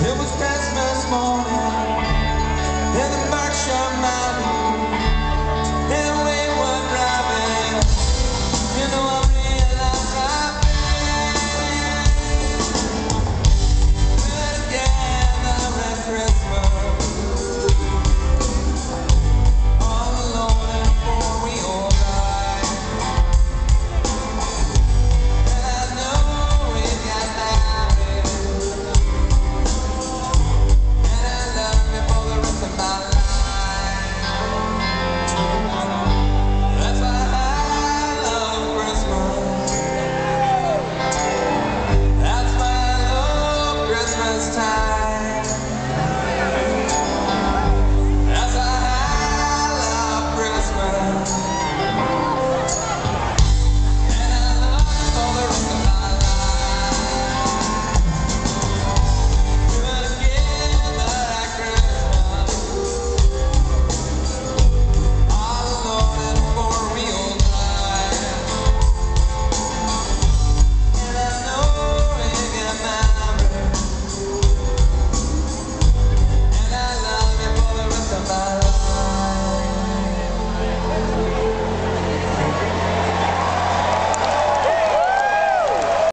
It was Christmas morning.